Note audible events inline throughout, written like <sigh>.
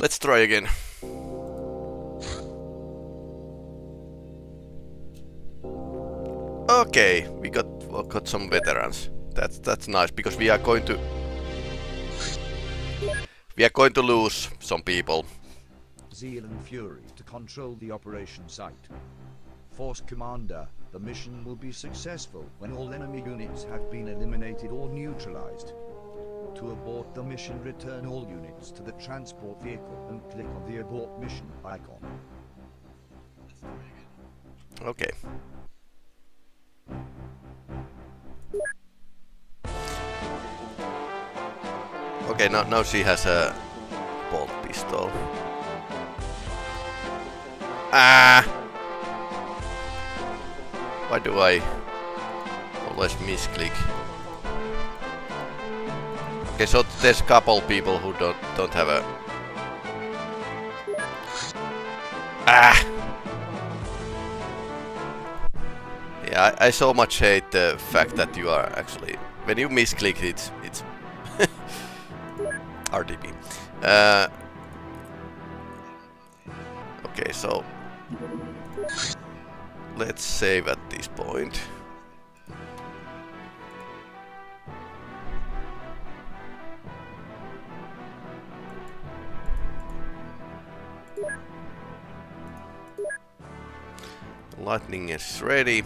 Let's try again. Okay, we got got some veterans. That's that's nice because we are going to we are going to lose some people. Zeal and Fury to control the operation site. Force Commander, the mission will be successful when all enemy units have been eliminated or neutralized. To abort the mission, return all units to the transport vehicle and click on the abort mission icon. Okay. Okay, now, now she has a bolt pistol. Ah! Why do I always misclick? Okay, so there's a couple people who don't don't have a Ah! Yeah, I, I so much hate the fact that you are actually when you misclick it, it's <laughs> RDP. Uh, okay, so let's save at this point. Lightning is ready.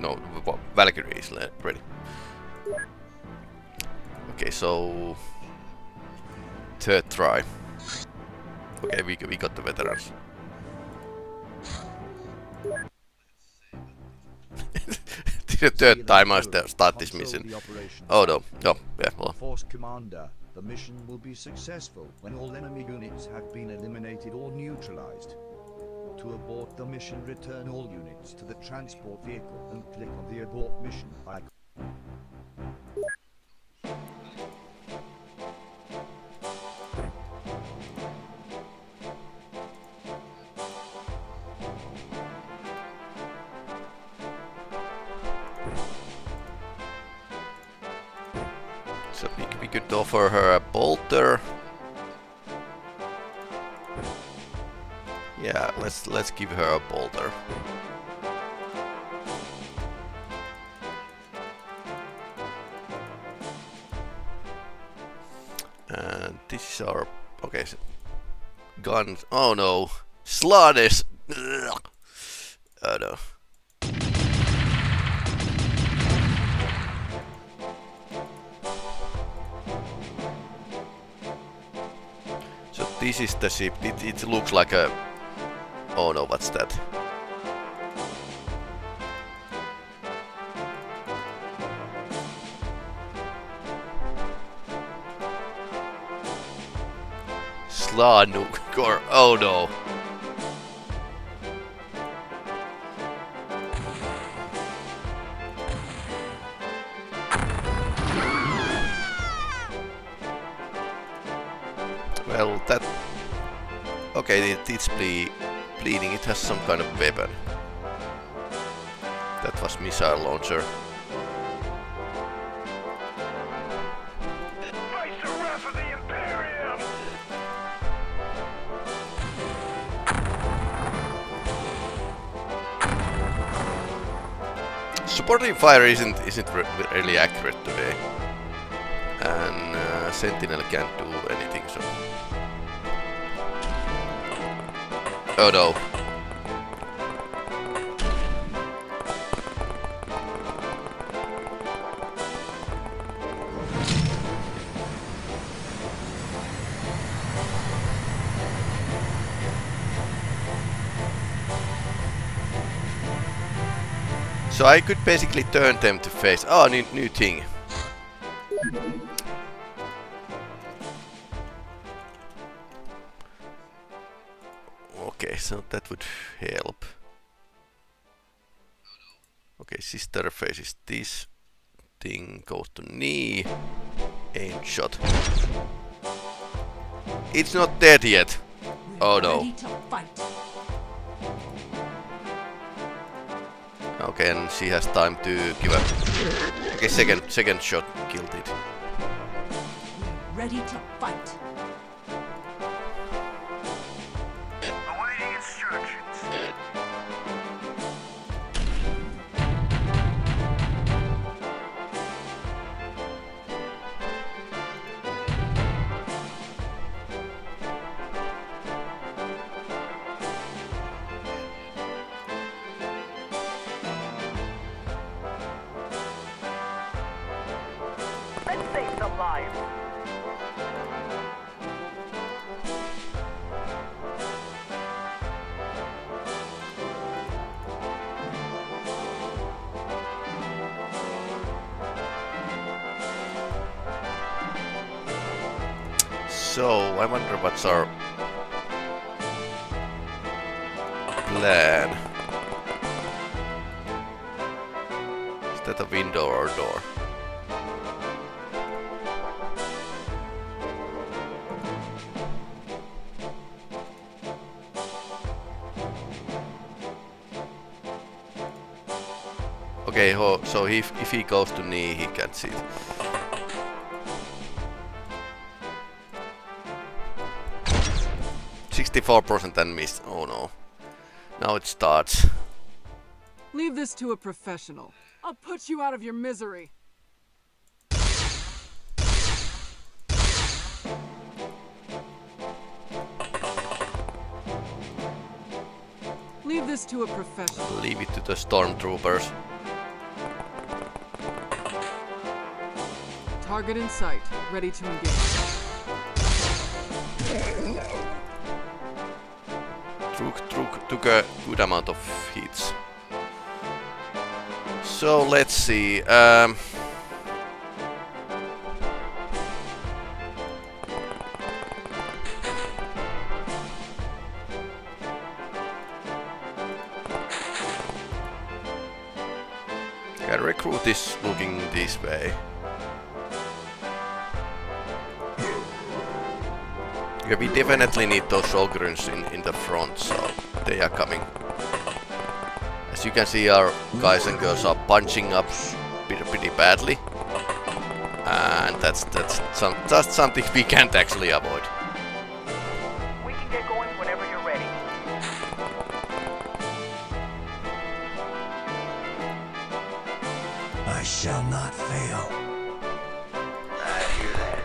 No, Valkyrie is ready. Okay, so third try. Okay, we we got the veterans. <laughs> the third time I start this mission. Oh no, no, yeah, well. Force Commander, the mission will be successful when all enemy units have been eliminated or neutralized. To abort the mission, return all units to the transport vehicle and click on the abort mission icon. Offer her a bolter. Yeah, let's let's give her a bolter. And this is our okay so guns. Oh no, Slaughter's. The ship. It, it looks like a... Oh no, what's that? <laughs> Or oh no. Well, that... Okay, it, it's ble bleeding. It has some kind of weapon. That was missile launcher. Supporting fire isn't isn't re really accurate today, and uh, Sentinel can't do anything. So. So I could basically turn them to face. Oh, new, new thing. That would help. Okay, sister faces this thing, goes to knee, aim shot. It's not dead yet. Oh no. Ready to fight. Okay, and she has time to give a... Okay, second, second shot killed it. ready to fight. So, I wonder what's our plan. Is that a window or a door? Okay, so if, if he goes to knee, he can see it. Sixty-four percent and missed. Oh no! Now it starts. Leave this to a professional. I'll put you out of your misery. Leave this to a professional. Leave it to the stormtroopers. Target in sight. Ready to engage. Took, took, a good amount of hits. So let's see. Um, yeah, recruit is looking this way. Yeah, we definitely need those Ogryns in, in the front, so they are coming. As you can see, our guys and girls are punching up pretty, pretty badly. And that's that's some, just something we can't actually avoid. We can get going whenever you're ready. I shall not fail. I hear that.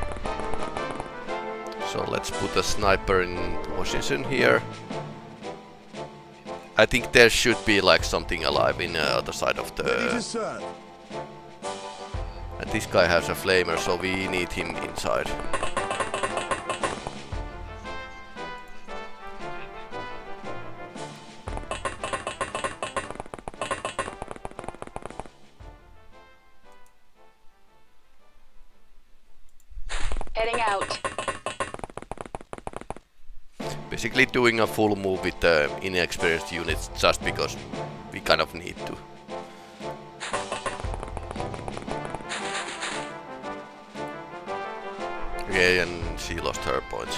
So let's put a sniper in position here. I think there should be like something alive in the other side of the... And this guy has a flamer, so we need him inside. Doing a full move with the inexperienced units just because we kind of need to. Okay, and she lost her points.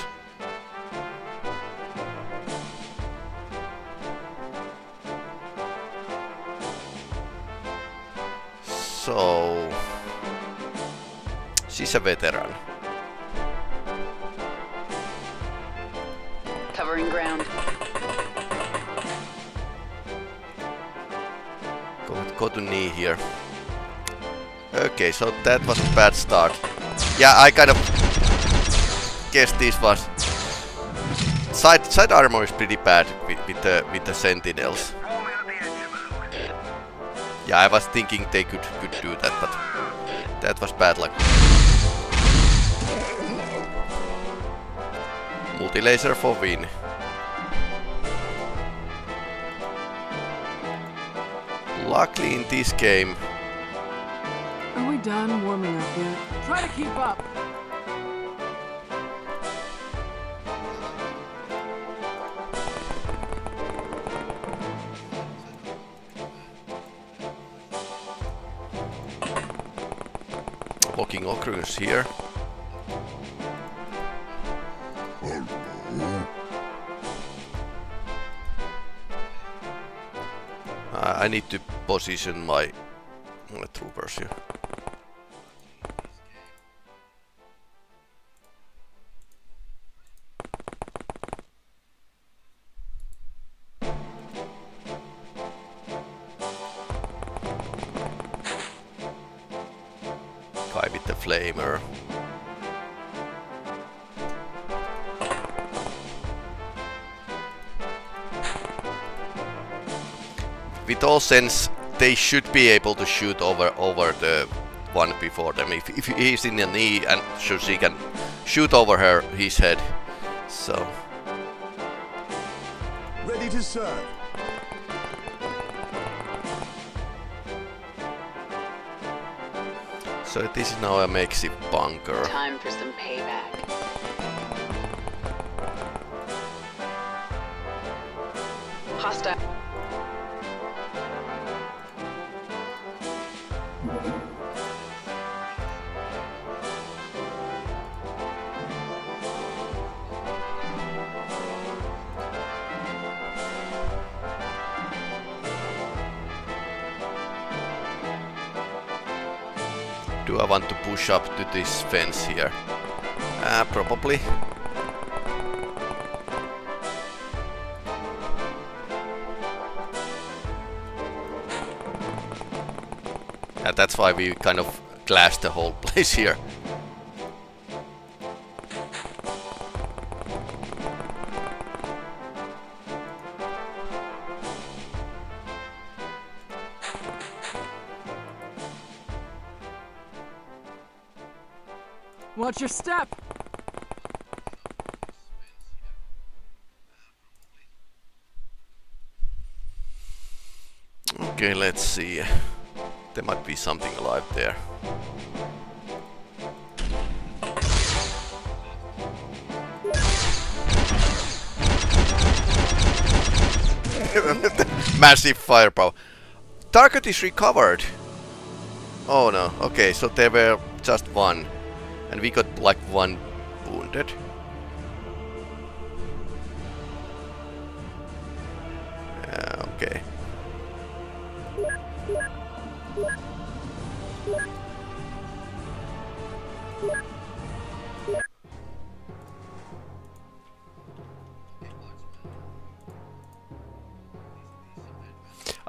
So... She's a veteran. Here. Okay, so that was a bad start. Yeah, I kind of guess this was side side armor is pretty bad with, with the with the sentinels. Yeah, I was thinking they could could do that, but that was bad luck. Multi laser for win. Luckily in this game Are we done warming up yet? Try to keep up. Locking Okrus here. Uh, I need to position my, my troopers here. With the flamer. with all sense they should be able to shoot over over the one before them. If, if he's in the knee and so she can shoot over her his head. So Ready to serve. so this is now a makeshift bunker. Time for some payback. Hostile. Want to push up to this fence here? Uh, probably. Yeah, that's why we kind of glassed the whole <laughs> place here. Watch your step. Okay, let's see. There might be something alive there. <laughs> Massive firepower. Target is recovered. Oh no, okay, so there were just one. And we got like one wounded. Yeah, okay.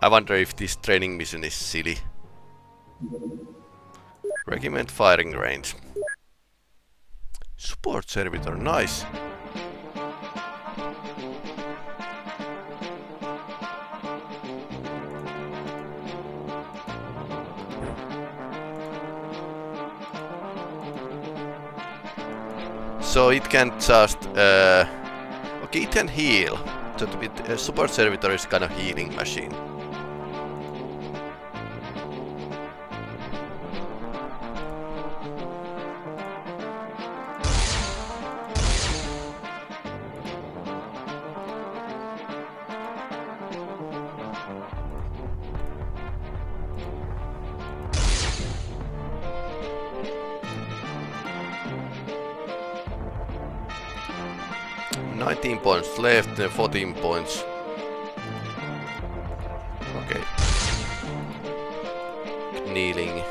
I wonder if this training mission is silly. Regiment firing range. Support servitor, nice. So it can just... Uh, okay, it can heal. So the uh, support servitor is kind of healing machine. Nineteen points left, uh, fourteen points. Okay. Kneeling.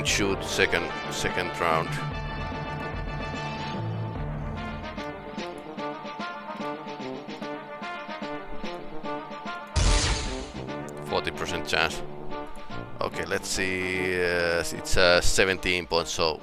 Can't shoot second second round. Forty percent chance. Okay, let's see. Uh, it's uh, 17 points, so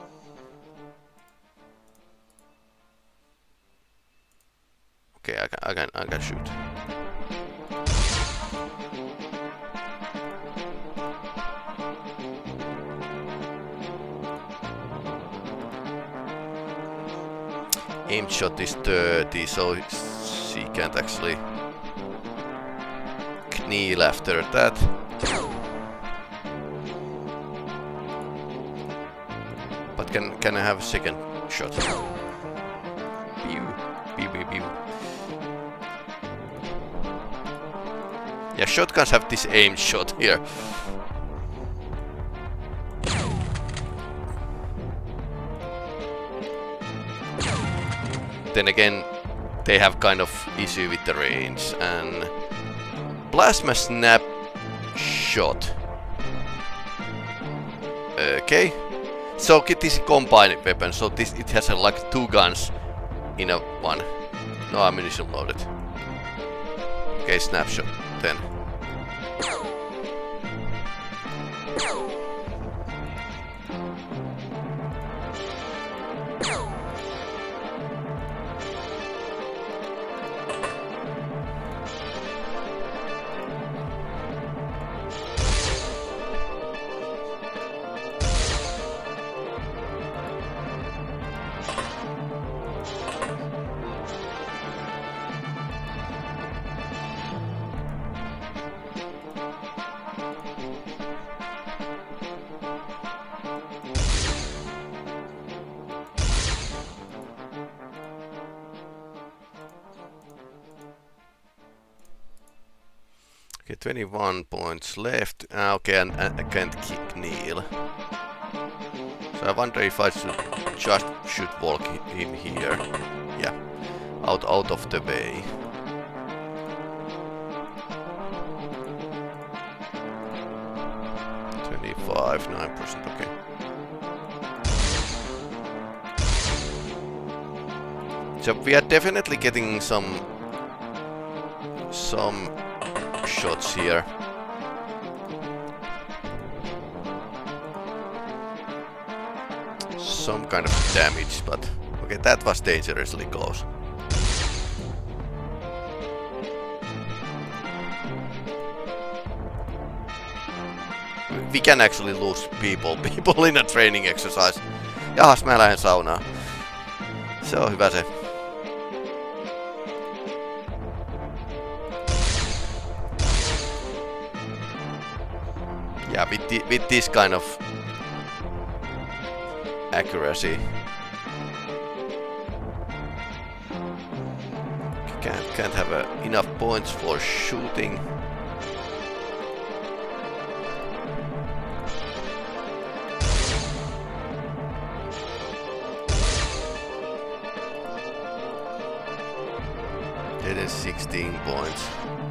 so she can't actually kneel after that. But can can I have a second shot? Pew, pew, pew, pew. Yeah, shotguns have this aim shot here. Then again, they have kind of issue with the range and plasma snap shot. Okay. So this is combined weapon, so this it has uh, like two guns in a one. No ammunition loaded. Okay, snapshot then. 21 points left. Ah, okay, and, and I can't kick Neil. So I wonder if I should just should walk in here. Yeah, out out of the way. Twenty-five, nine percent. Okay. So we are definitely getting some some shots here. Some kind of damage, but okay, that was dangerously close. We can actually lose people, <laughs> people in a training exercise. Jahas, mä lähden saunaan. Se on hyvä se. With, with this kind of accuracy, can't can't have uh, enough points for shooting. It is 16 points.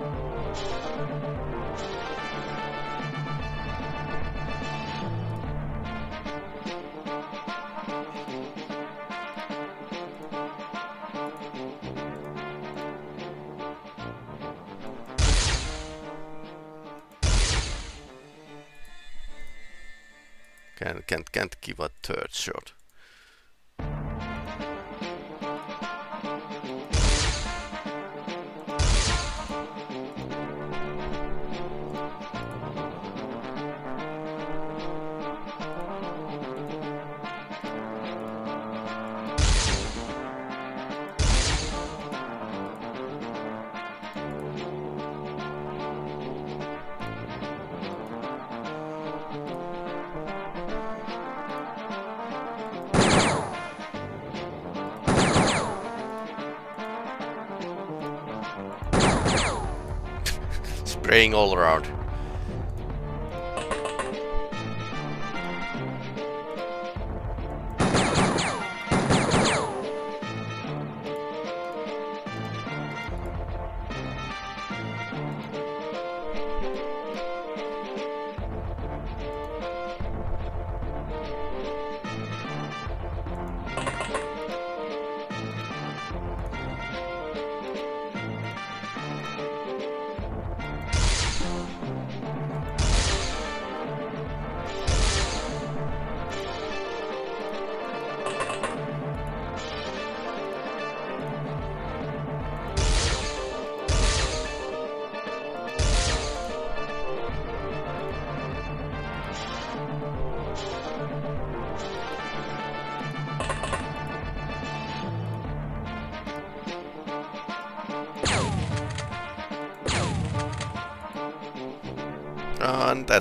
Spraying all around.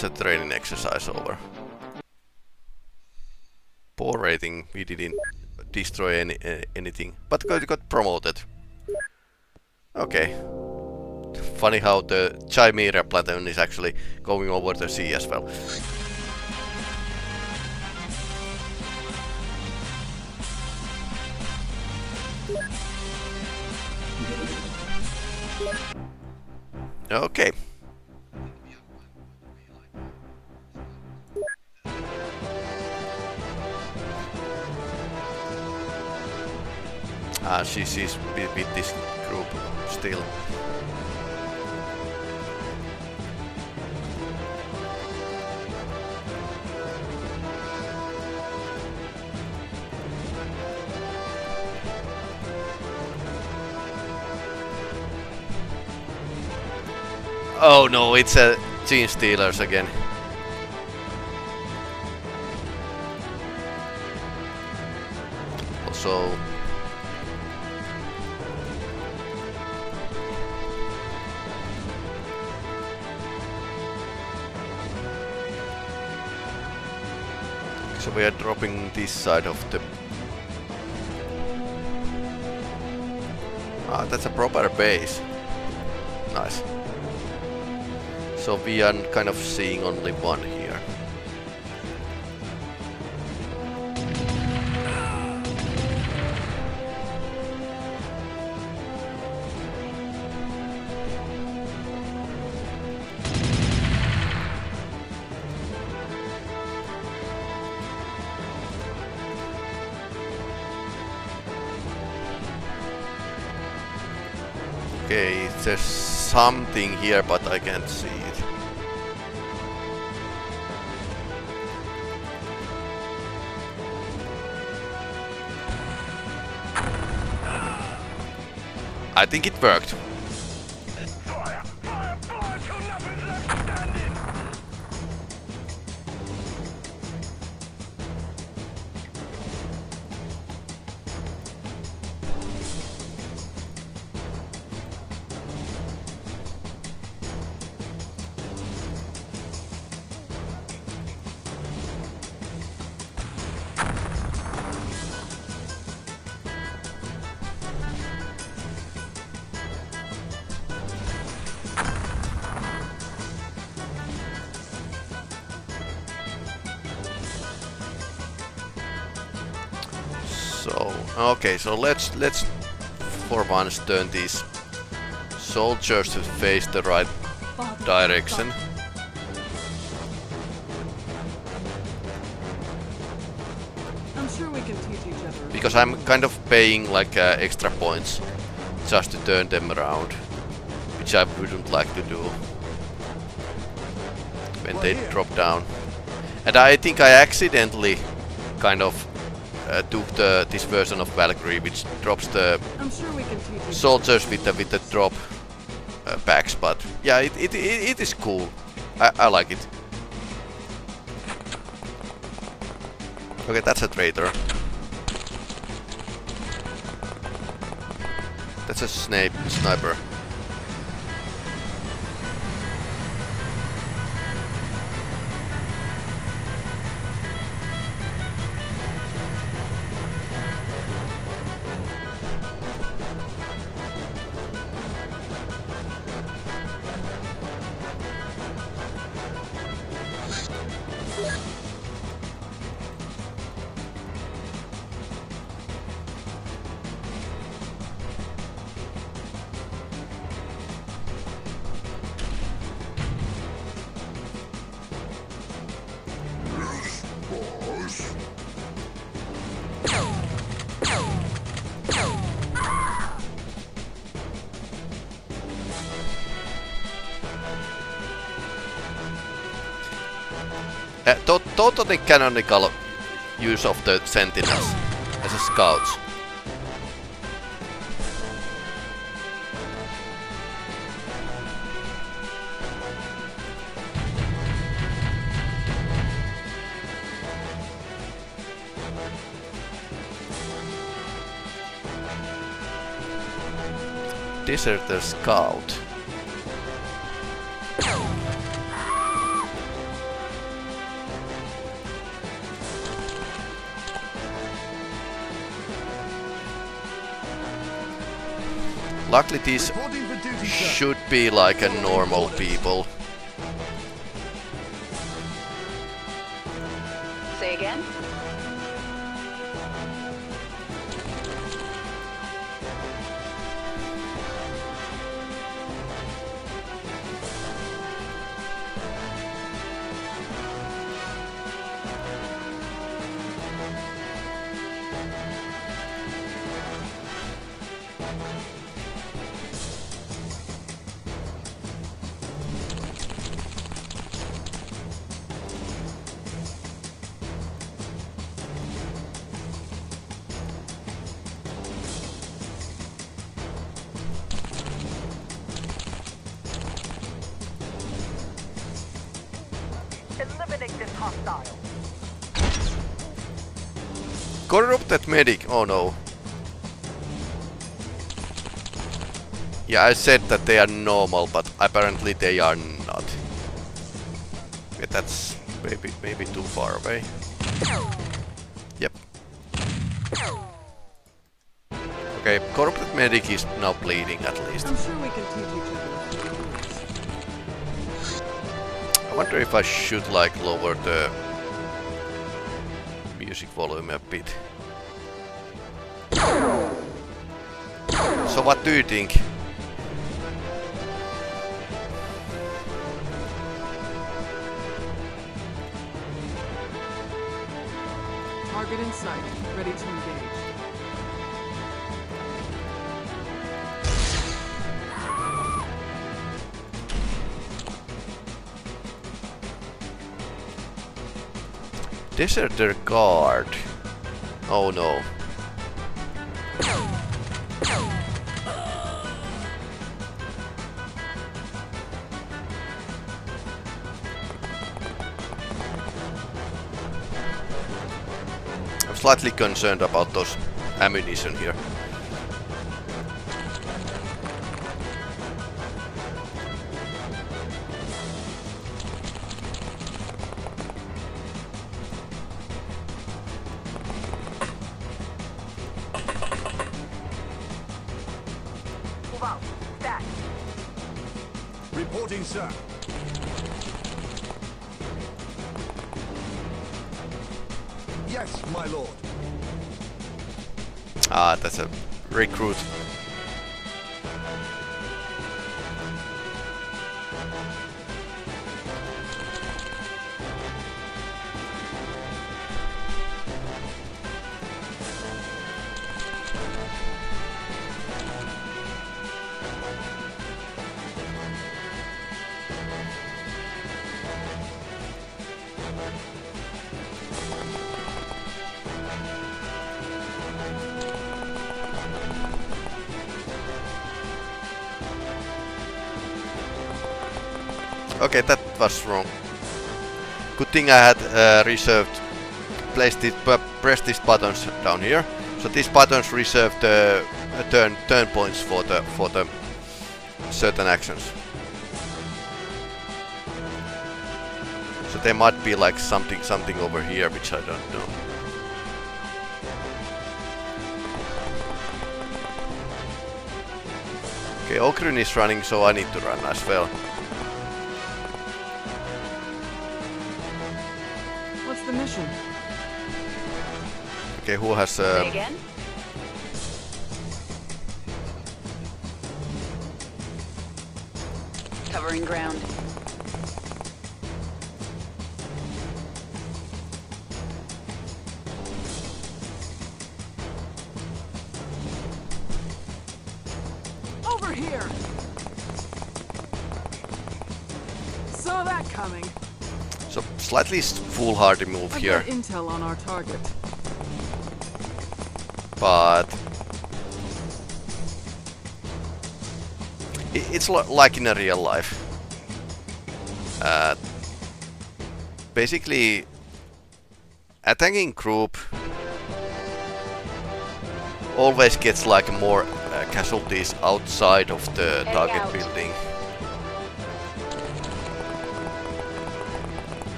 That's a training exercise over. Poor rating, we didn't destroy any uh, anything, but got, got promoted. Okay. Funny how the Chimera platoon is actually going over the sea as well. Okay. Ah, with, with this group still. Oh no, it's a Genestealers again. We are dropping this side of the. Ah, that's a proper base. Nice. So we are kind of seeing only one something here, but I can't see it. I think it worked. Okay, so let's let's for once turn these soldiers to face the right direction. I'm sure we can teach each other. Because I'm kind of paying like uh, extra points just to turn them around, which I wouldn't like to do when they drop down. And I think I accidentally kind of uh, took the this version of Valkyrie, which drops the I'm sure we can teach each soldiers with the with the drop uh, packs, but yeah, it it, it, it is cool. I, I like it. Okay, that's a traitor. That's a snape sniper. Totally canonical use of the sentinels as a scouts. Deserter Scout. Luckily these Reporting for duty, sir. should be like a normal people. Corrupted medic. Oh no. Yeah, I said that they are normal, but apparently they are not. Okay, that's maybe maybe too far away. Yep. Okay, corrupted medic is now bleeding at least. I'm sure we can teach each other a few moves. I wonder if I should like lower the music volume a bit. What do you think? Target in sight. Ready to engage. Deserter guard. Oh no. Slightly concerned about those ammunition here. Wrong. Good thing I had uh, reserved, placed it, pu- pressed these buttons down here. So these buttons reserve the uh, turn turn points for the for the certain actions. So there might be like something something over here which I don't know. Okay, Ogryn is running, so I need to run as well. Okay, who has um, again? Covering ground. Over here! Saw that coming. so slightly foolhardy move I've here, got intel on our target. But it's like in a real life. Uh, basically, attacking group always gets like more uh, casualties outside of the target out. building.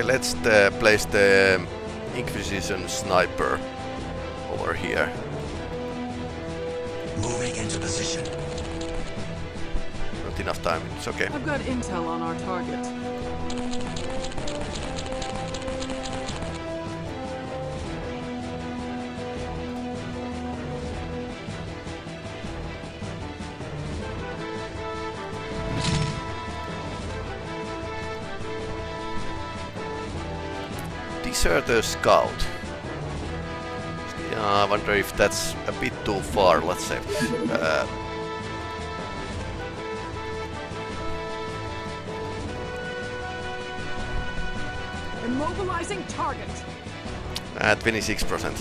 Okay, let's uh, place the Inquisition sniper over here. Moving into position. Not enough time. It's okay. I've got intel on our target. These are the scout. Yeah, I wonder if that's a bit too far, let's say. Uh, Immobilizing target. at 26%.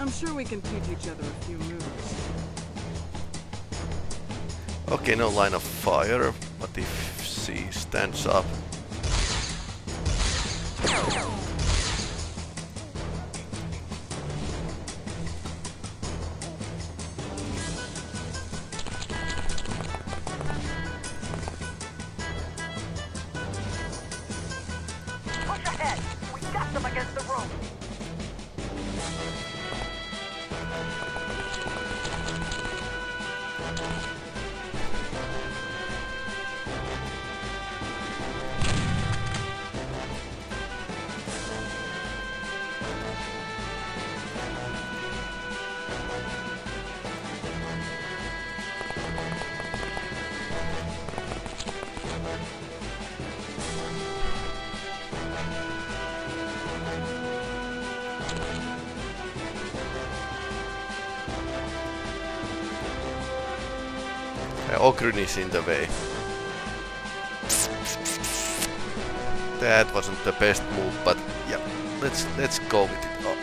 I'm sure we can teach each other a few moves. Okay, no line of fire, but if she stands up... Ogryn is in the way. That wasn't the best move, but yeah, let's let's go with it. Oh.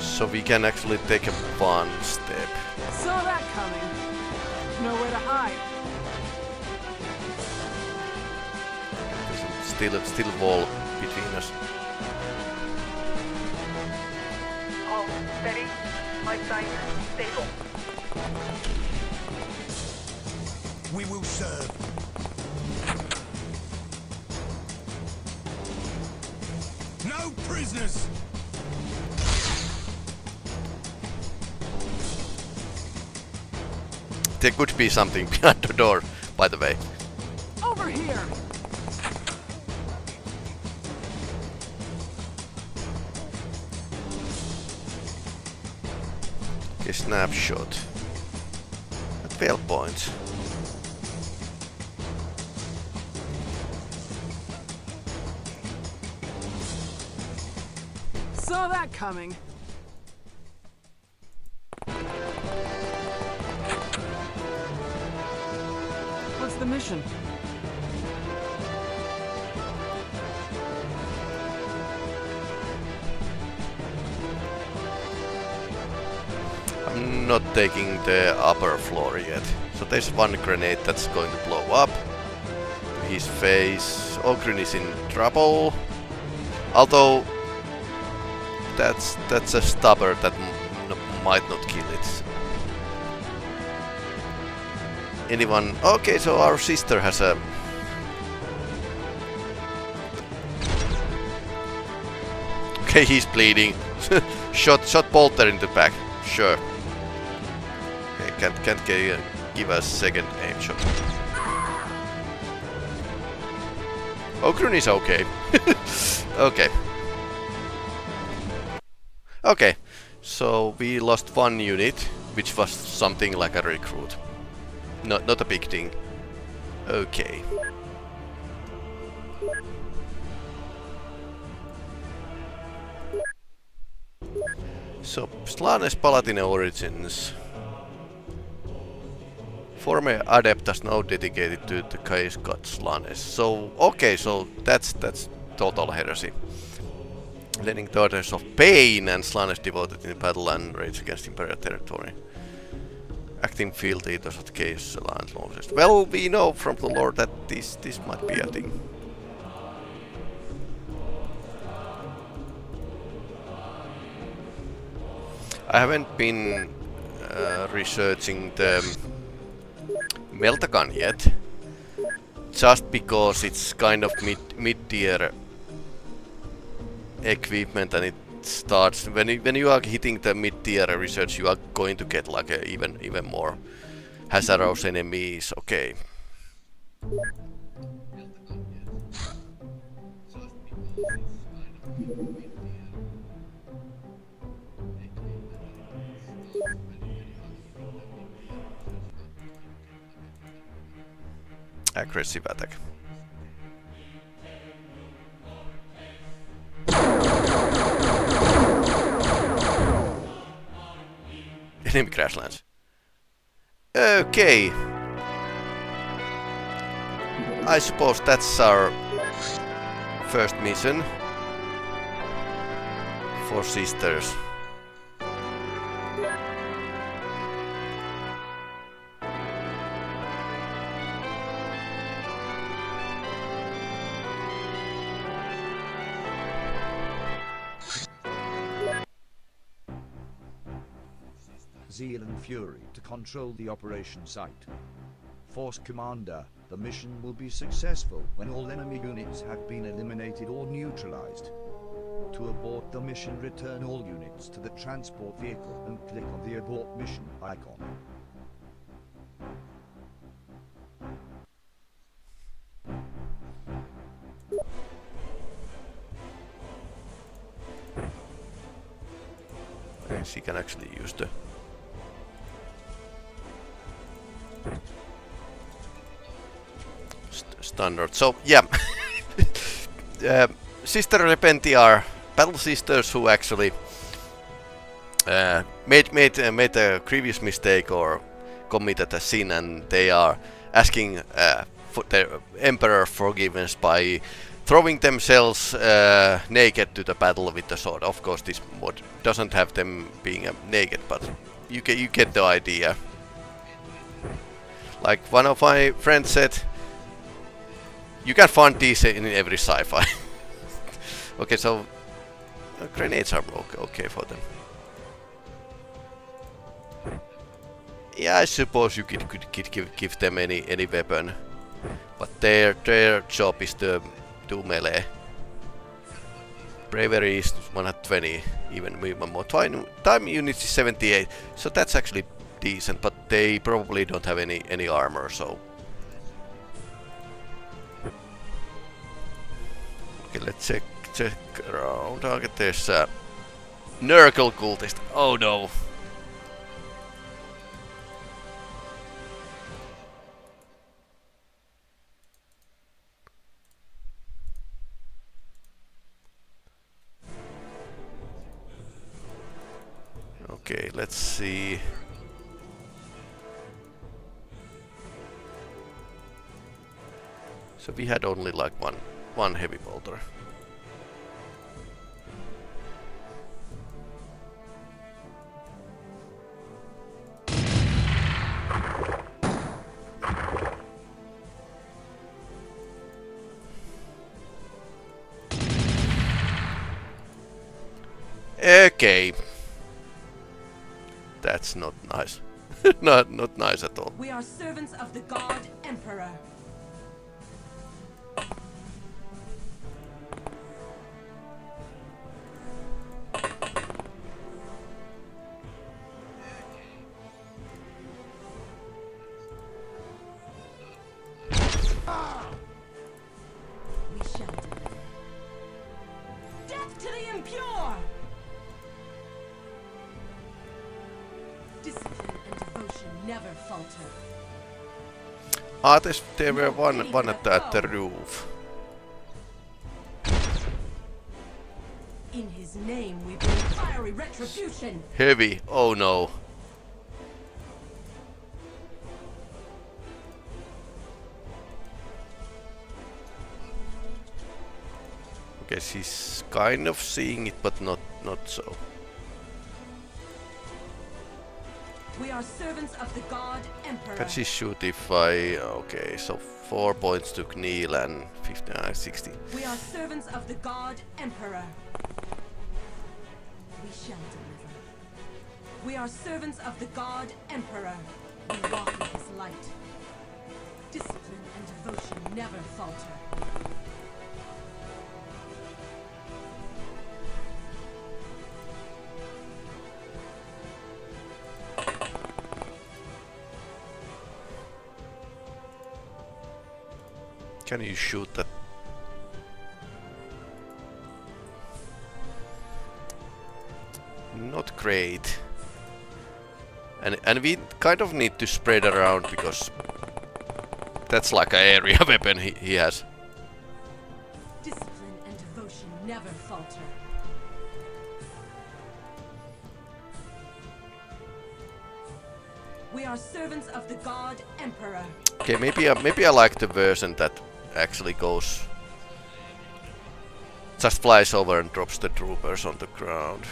So we can actually take a one step. Saw that coming. Nowhere to hide. Still still wall between us. Hold steady. My sight stable. We will serve. No prisoners! There could be something <laughs> behind the door, by the way. Snapshot. At fail points. Saw that coming. What's the mission? Not taking the upper floor yet. So there's one grenade that's going to blow up. His face. Ogryn is in trouble. Although that's that's a stubber that might not kill it. Anyone? Okay, so our sister has a. <laughs> Okay, he's bleeding. <laughs> shot, shot Bolter in the back. Sure. Can't can't gi- give a second aim shot. Ogryn is okay. <laughs> okay. Okay, so we lost one unit, which was something like a recruit. Not not a big thing. Okay. So, Slaanesh Paladin Origins. Former Adeptus now dedicated to the Chaos god Slaanesh. So, okay, so that's that's total heresy. Leading Daughters of Pain and Slaanesh devoted in battle and rage against Imperial territory. Acting field eaters of the Chaos Alliance Moses. Well, we know from the lore that this this might be a thing. I haven't been uh, researching the Meltagun yet, just because it's kind of mid mid equipment and it starts when you, when you are hitting the mid tier research, you are going to get like a even even more hazardous enemies. Okay. Aggressive attack. Enemy crash lands. Okay. I suppose that's our first mission for sisters. Fury to control the operation site. Force Commander, the mission will be successful when all enemy units have been eliminated or neutralized. To abort the mission, return all units to the transport vehicle and click on the abort mission icon. She can actually use the standard. So yeah, <laughs> uh, Sister Repentia are battle sisters who actually uh, made made uh, made a previous mistake or committed a sin, and they are asking uh, for the Emperor forgiveness by throwing themselves uh, naked to the battle with the sword. Of course, this mod doesn't have them being uh, naked, but you get you get the idea. Like one of my friends said, you can find these in every sci-fi. <laughs> okay, so uh, grenades are okay, okay for them. Yeah, I suppose you could, could, could give, give them any any weapon, but their their job is to do melee. Bravery is 120, even even more. Time, time units is 78, so that's actually decent. But they probably don't have any any armor, so. Okay, let's check check around. Target there's uh, a Nurgle cultist. Oh no. Okay, let's see. So we had only like one one heavy bolter. Okay. That's not nice. <laughs> not not nice at all. We are servants of the God Emperor. There's, there were one, one at the, at the roof. In his name we bring fiery retribution. Heavy. Oh no. Okay, she's kind of seeing it, but not not so. Are servants of the God Emperor. Can she shoot if I... Okay, so 4 points to Kneel and 59, uh, 60. We are servants of the God Emperor. We shall deliver. We are servants of the God Emperor. We walk in his light. Discipline and devotion never falter. Can you shoot that? Not great. And and we kind of need to spread around because That's like an area <laughs> weapon he, he has. Discipline and devotion never falter. We are servants of the God Emperor. Okay, maybe I, maybe I like the version that actually goes just flies over and drops the troopers on the ground.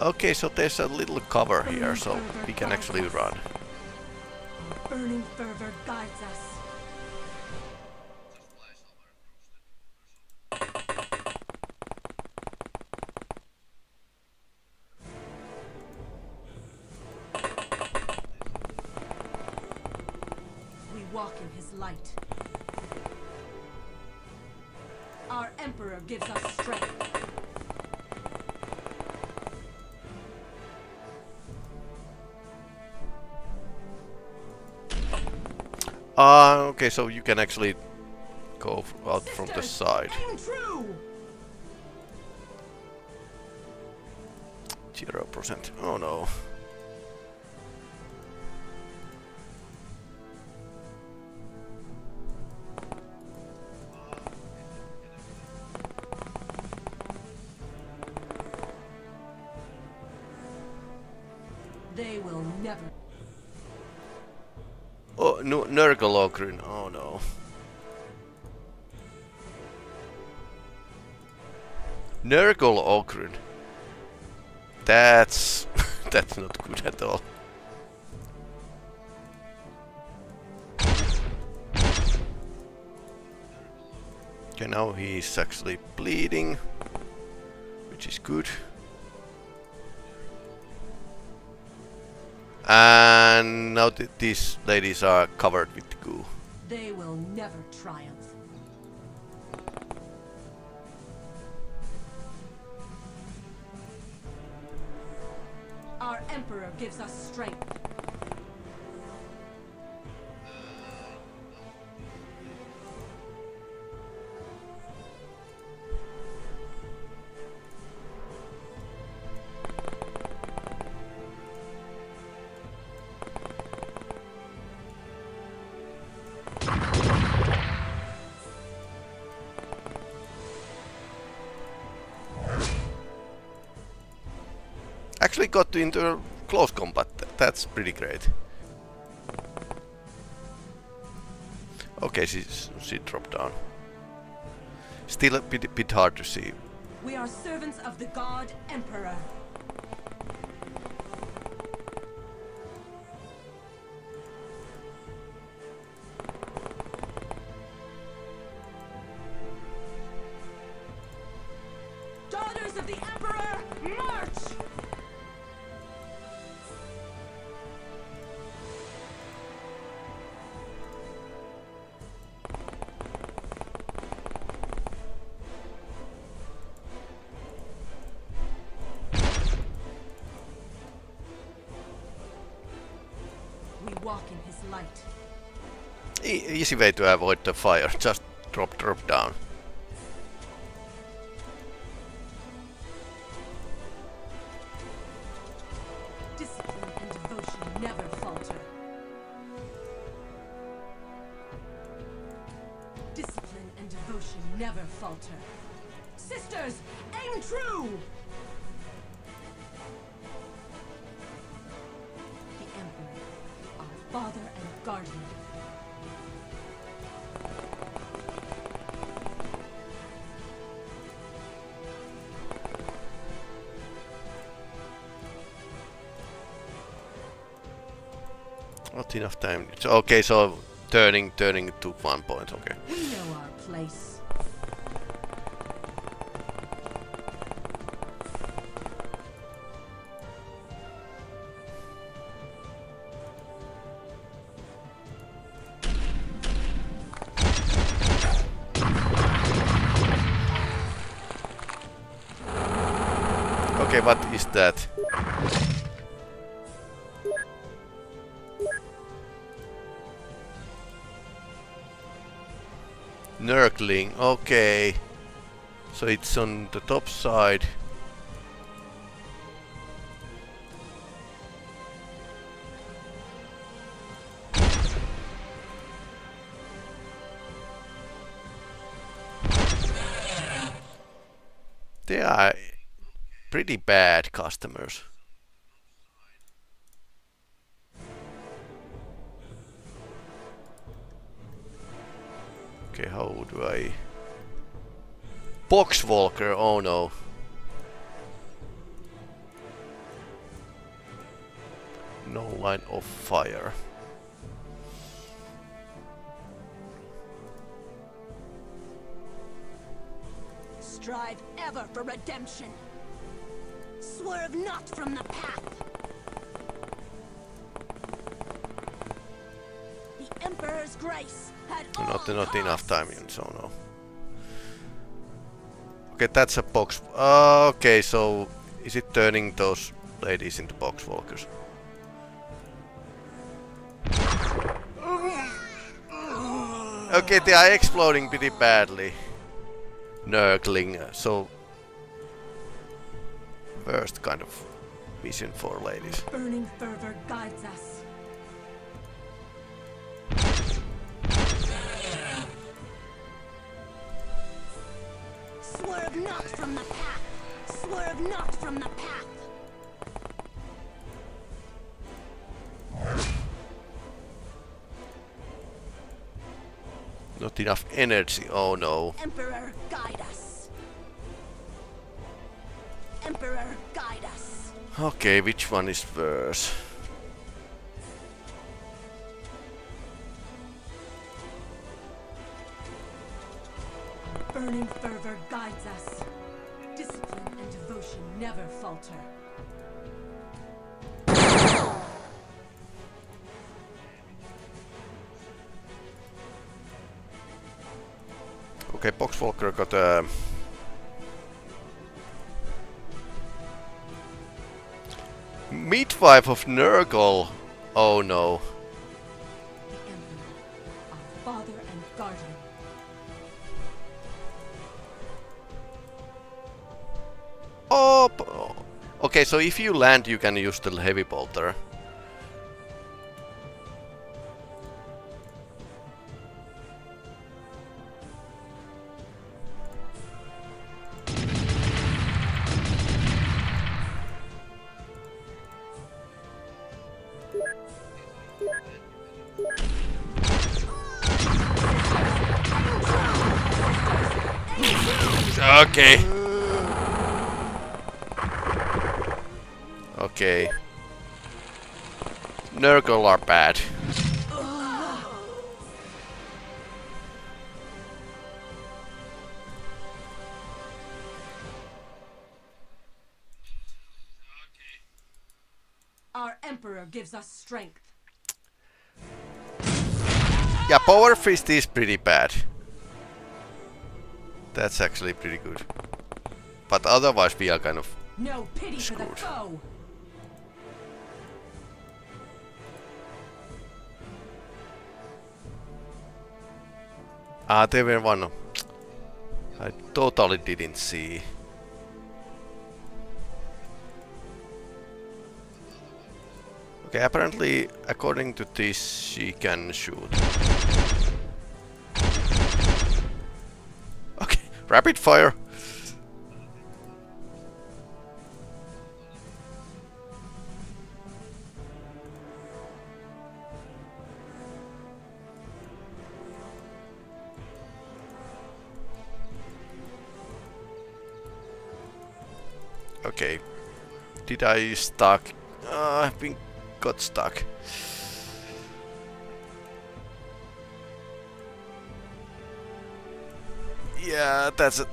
Okay, so there's a little cover here, so we can actually run. Burning fervor guides us. Our gives us strength. Ah, okay, so you can actually go out from the side. Zero percent. Oh no. Nurgle Ogryn. That's <laughs> that's not good at all. Okay, now he's actually bleeding, which is good. And now th these ladies are covered with goo. They will never triumph. Gives us strength. Actually got to into close combat. That's pretty great. Okay, she she dropped down. Still a bit, bit hard to see. We are servants of the God Emperor. Easy way to avoid the fire. Just drop, drop down. Not enough time. Okay, so turning, turning took one point. Okay. We know our place. Okay. So it's on the top side. They are pretty bad customers. Okay, how do I... Pox Walker, oh no. No line of fire. Strive ever for redemption. Swerve not from the path. The Emperor's grace had Not, not enough time, so no. Okay, that's a box. Uh, okay, so is it turning those ladies into pox walkers? Okay, they are exploding pretty badly. Nurgling, uh, so worst kind of mission for ladies. Burning fervor guides us. Not enough energy, oh no. Emperor, guide us. Emperor, guide us. Okay, which one is worse? Burning fervor guides us. Discipline and devotion never falter. Okay, Pox Walker got uh, a... Midwife of Nurgle! Oh no. Oh. Okay, so if you land, you can use the heavy bolter. Okay. Okay. Nurgle are bad. Our Emperor gives us strength. Yeah, Power Fist is pretty bad. That's actually pretty good. But otherwise we are kind of... No pity for Screwed. the foe. Ah, there were one. I totally didn't see. Okay, apparently, according to this, she can shoot. Rapid fire. Okay. Did I stuck? Uh, I've been got stuck. Yeah, that's it.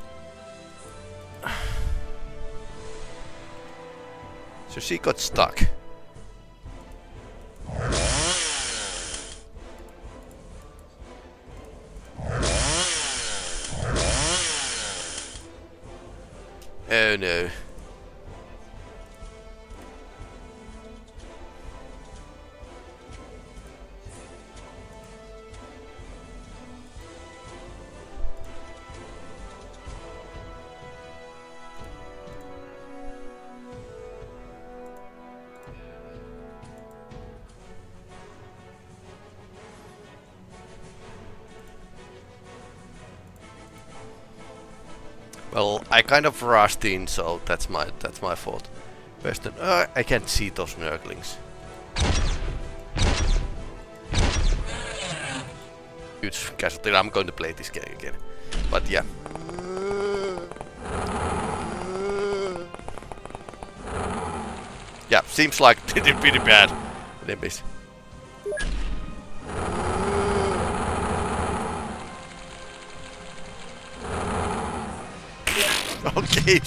So she got stuck. Oh no. I kind of rushed in, so that's my that's my fault. Western, uh, I can't see those Nurglings. Huge casualty. I'm going to play this game again. But yeah. Yeah, seems like <laughs> did pretty bad. Enemies. Okay.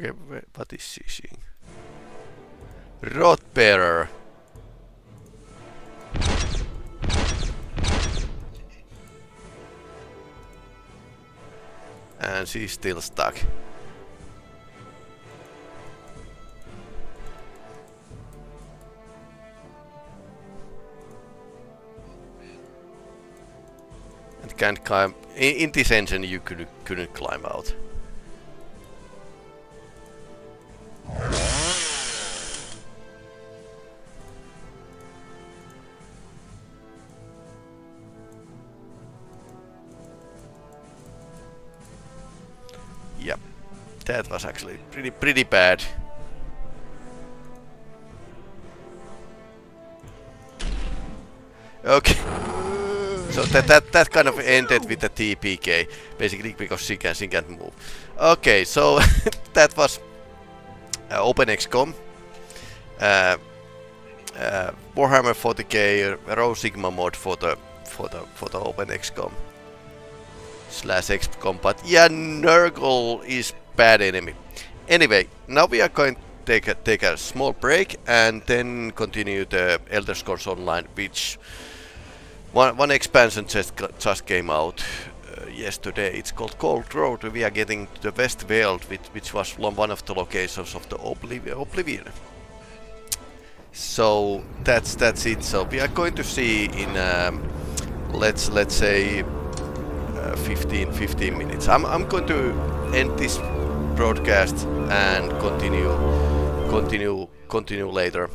Okay, what is she seeing? Rotbearer. And she's still stuck. Can't climb. In, in this engine, you could, couldn't climb out. Yep, that was actually pretty pretty bad. Okay. That that that kind of ended with the TPK, basically because she can she can't move. Okay, so <laughs> that was uh, OpenXCOM, uh, uh, Warhammer 40k Rho Sigma mod for the for the for the OpenXCOM slash XCOM. But yeah, Nurgle is bad enemy. Anyway, now we are going to take a, take a small break and then continue the Elder Scrolls Online, which one one expansion just just came out uh, yesterday. It's called Gold Road. We are getting to the West Weald, which, which was one of the locations of the Obliv Oblivion. So that's that's it. So we are going to see in um, let's let's say uh, 15 15 minutes. I'm I'm going to end this broadcast and continue continue continue later.